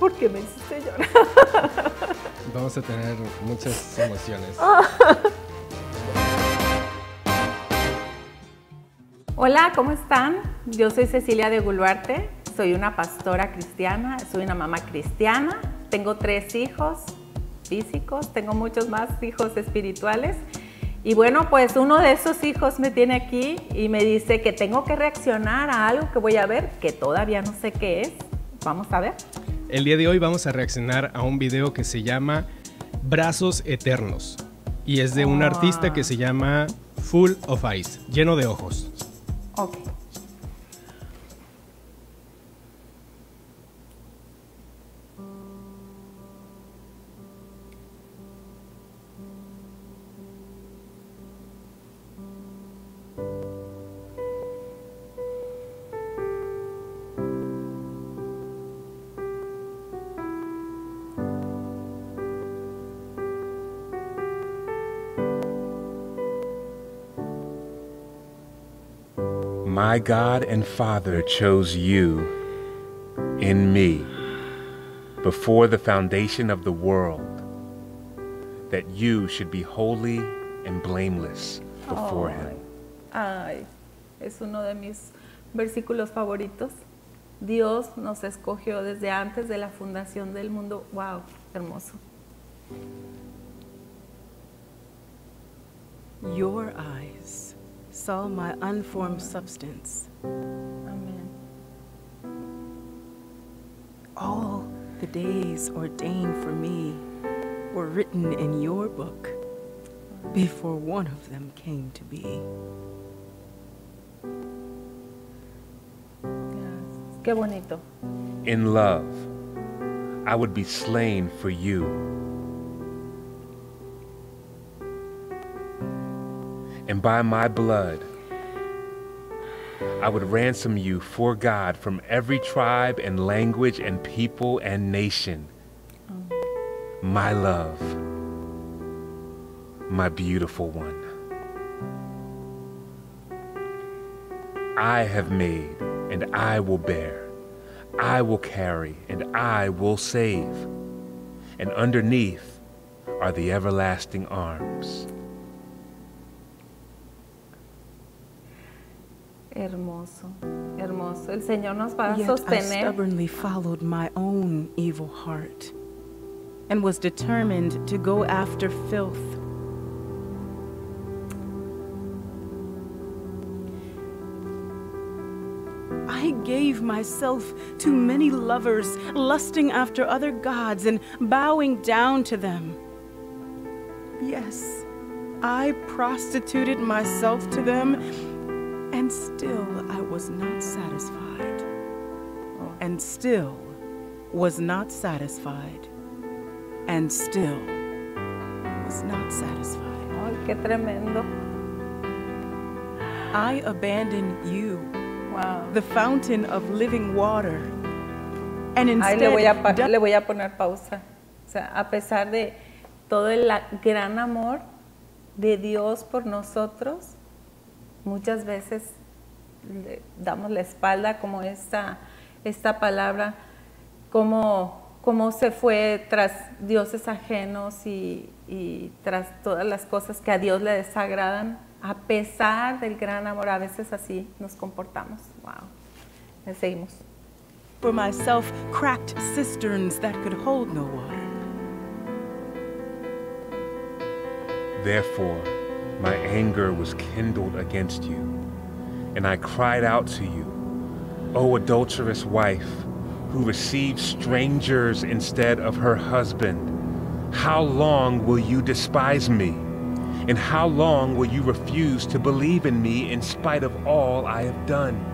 ¿Por qué me hiciste llorar? Vamos a tener muchas emociones. Hola, ¿cómo están? Yo soy Cecilia de Guluarte, soy una pastora cristiana, soy una mamá cristiana, tengo tres hijos físicos, tengo muchos más hijos espirituales. Y bueno, pues uno de esos hijos me tiene aquí y me dice que tengo que reaccionar a algo que voy a ver, que todavía no sé qué es. Vamos a ver. El día de hoy vamos a reaccionar a un video que se llama Brazos Eternos y es de un Ah. artista que se llama Full of Eyes, lleno de ojos. My God and Father chose you in me before the foundation of the world, that you should be holy and blameless before Him. Ay, es uno de mis versículos favoritos. Dios nos escogió desde antes de la fundación del mundo. Wow, hermoso. Your eyes saw my unformed substance. Amén. All the days ordained for me were written in your book before one of them came to be. Gracias. Qué bonito. In love, I would be slain for you. And by my blood, I would ransom you for God from every tribe and language and people and nation. My love, my beautiful one. I have made and I will bear. I will carry and I will save. And underneath are the everlasting arms. Hermoso, hermoso. El Señor nos va a Yet I stubbornly followed my own evil heart and was determined to go after filth. I gave myself to many lovers, lusting after other gods and bowing down to them. Yes, I prostituted myself to them, and still I was not satisfied. Oh. And still was not satisfied. And still was not satisfied. Ay, qué tremendo. I abandoned you, Wow. the fountain of living water. And Ahí le voy, a instead, le voy a poner pausa. O sea, a pesar de todo el gran amor de Dios por nosotros, muchas veces le damos la espalda como esta, esta palabra, como, como se fue tras dioses ajenos y, y tras todas las cosas que a Dios le desagradan, a pesar del gran amor, a veces así nos comportamos. Wow. Le seguimos. for myself cracked cisterns that could hold no water. Therefore, my anger was kindled against you, and I cried out to you, O adulterous wife, who received strangers instead of her husband. How long will you despise me? And how long will you refuse to believe in me in spite of all I have done?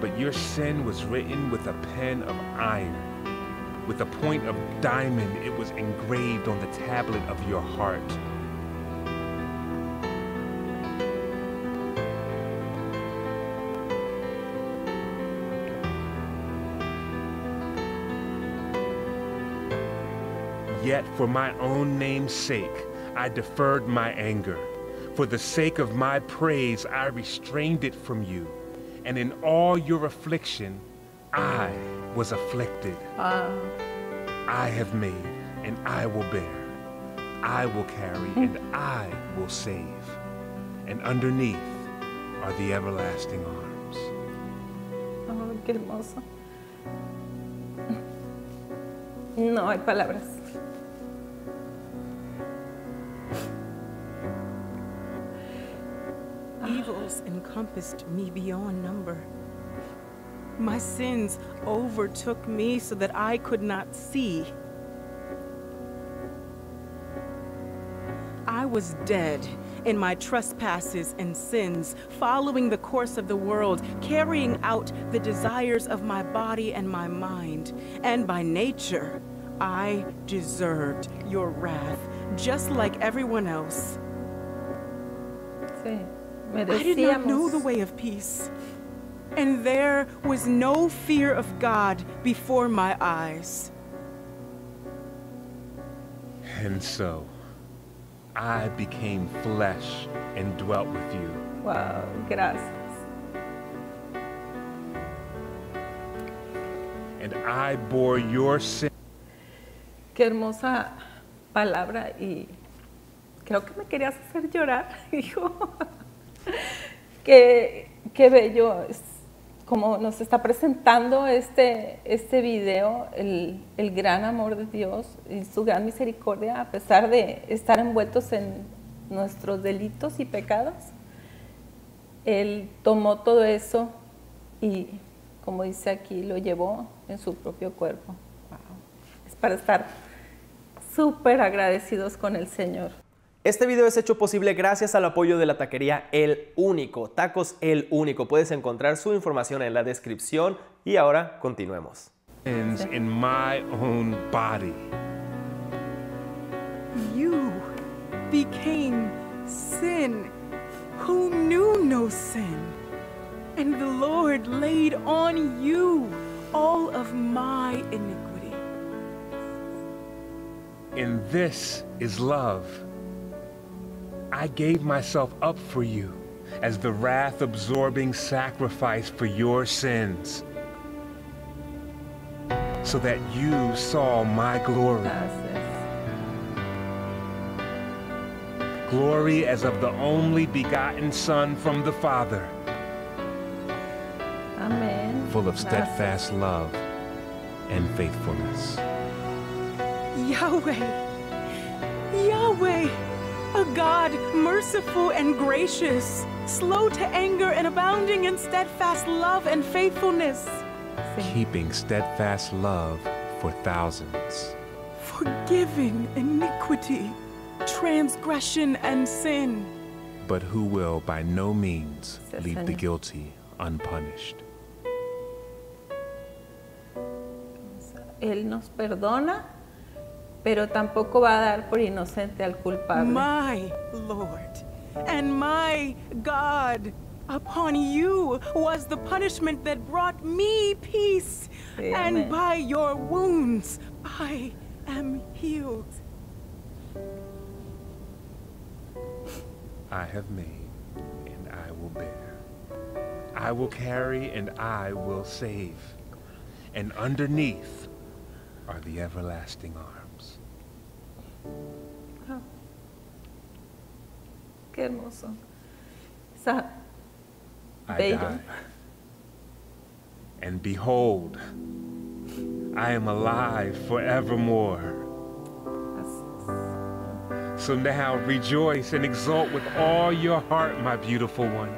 But your sin was written with a pen of iron. With a point of diamond, it was engraved on the tablet of your heart. Yet for my own name's sake, I deferred my anger. For the sake of my praise, I restrained it from you. And in all your affliction, I was afflicted. Ah, I have made, and I will bear. I will carry, and I will save. And underneath are the everlasting arms. oh, qué hermoso. No hay palabras. Evils encompassed me beyond number. My sins overtook me so that I could not see. I was dead in my trespasses and sins, following the course of the world, carrying out the desires of my body and my mind. And by nature, I deserved your wrath, just like everyone else. Sí, I did not know the way of peace. And there was no fear of God before my eyes. And so, I became flesh and dwelt with you. Wow, gracias. And I bore your sin. Qué hermosa palabra y creo que me querías hacer llorar, hijo. qué, qué bello es como nos está presentando este, este video, el, el gran amor de Dios y su gran misericordia, a pesar de estar envueltos en nuestros delitos y pecados. Él tomó todo eso y, como dice aquí, lo llevó en su propio cuerpo. Wow. Es para estar súper agradecidos con el Señor. Este video es hecho posible gracias al apoyo de la taquería El Único, Tacos El Único. Puedes encontrar su información en la descripción y ahora continuemos. in my own body. You became sin who knew no sin. And the Lord laid on you all of my iniquity. And this is love. I gave myself up for you as the wrath absorbing sacrifice for your sins, so that you saw my glory. Glory as of the only begotten Son from the Father, Amén. full of steadfast love and faithfulness. Yahweh, Yahweh, a God merciful and gracious, slow to anger and abounding in steadfast love and faithfulness, Sí. Keeping steadfast love for thousands. forgiving iniquity, transgression, and sin. but who will by no means Yes, leave the guilty unpunished. Él nos perdona, pero tampoco va a dar por inocente al culpable. My Lord and my God, upon you was the punishment that brought me peace, Sí, and by your wounds I am healed. I have made, and I will bear. I will carry, and I will save. And underneath are the everlasting arms. Qué hermoso. Esa- I Bello. died. And behold, I am alive forevermore. So now rejoice and exult with all your heart, my beautiful one.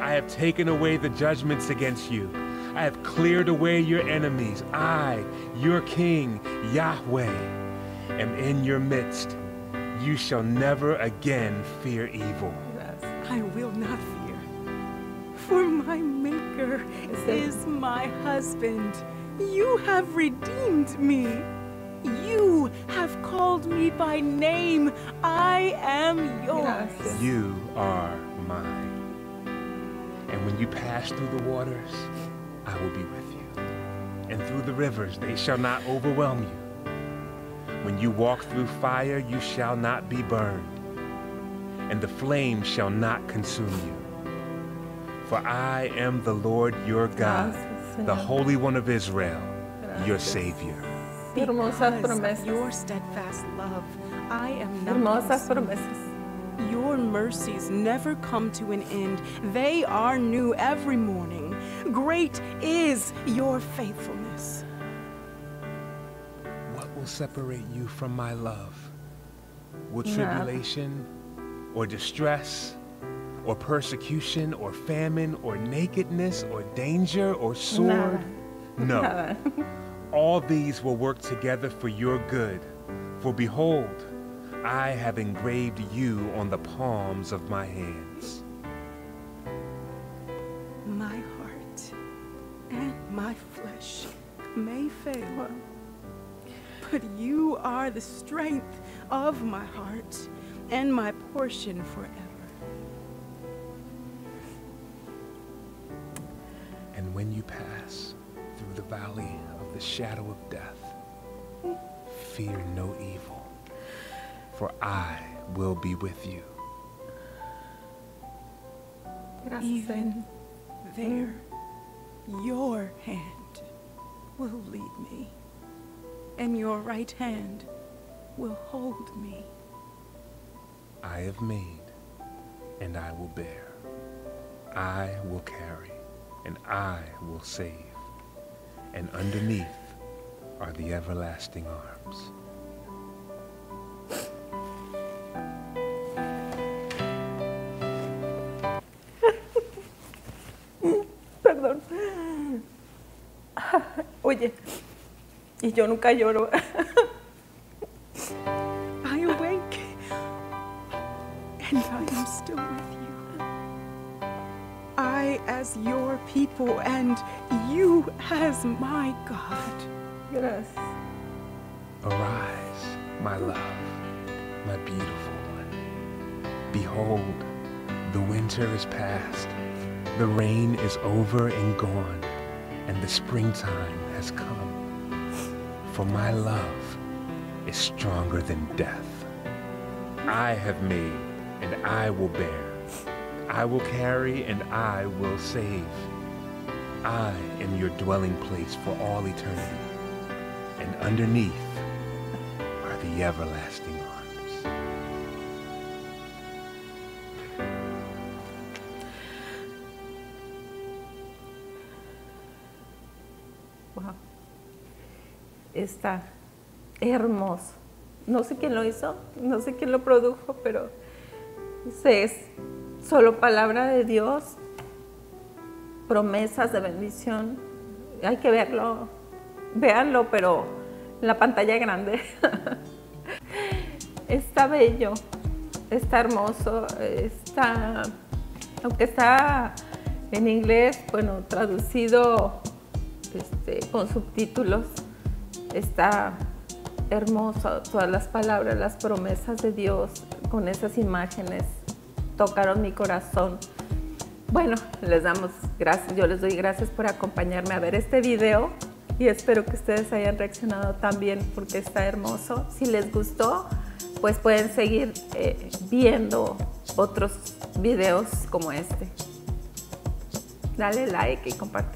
I have taken away the judgments against you. I have cleared away your enemies. I, your king, Yahweh, am in your midst. You shall never again fear evil. Gracias. I will not fear, for my Maker is my husband. You have redeemed me. You have called me by name. I am yours. Gracias. You are mine. And when you pass through the waters, I will be with you. And through the rivers, they shall not overwhelm you. When you walk through fire, you shall not be burned. and the flame shall not consume you. For I am the Lord your God, the Holy One of Israel, your Savior. Because of your steadfast love, I am not Hermosas consumed. promesas. Your mercies never come to an end. They are new every morning. Great is your faithfulness. Will separate you from my love? Will tribulation, or distress, or persecution, or famine, or nakedness, or danger, or sword? Nada. No. All these will work together for your good. For behold, I have engraved you on the palms of my hands. But you are the strength of my heart and my portion forever. And when you pass through the valley of the shadow of death, fear no evil, for I will be with you. Gracias, Señor. Even there, your hand will lead me, and your right hand will hold me. I have made, and I will bear. I will carry, and I will save. And underneath are the everlasting arms. Perdón. Oye, y yo nunca lloro. I awake, and I am still with you. I as your people, and you as my God. Gracias. Arise, my love, my beautiful one. Behold, the winter is past, the rain is over and gone, and the springtime has come. For my love is stronger than death. I have made, and I will bear. I will carry, and I will save. I am your dwelling place for all eternity and underneath are the everlasting arms. Está hermoso. No sé quién lo hizo, no sé quién lo produjo, pero es solo palabra de Dios, promesas de bendición. Hay que verlo, véanlo, pero en la pantalla grande. está bello, está hermoso, está, aunque está en inglés, bueno, traducido este, con subtítulos, está hermoso, todas las palabras, las promesas de Dios con esas imágenes tocaron mi corazón. Bueno, les damos gracias, yo les doy gracias por acompañarme a ver este video y espero que ustedes hayan reaccionado también porque está hermoso. Si les gustó, pues pueden seguir eh, viendo otros videos como este. Dale like y comparte.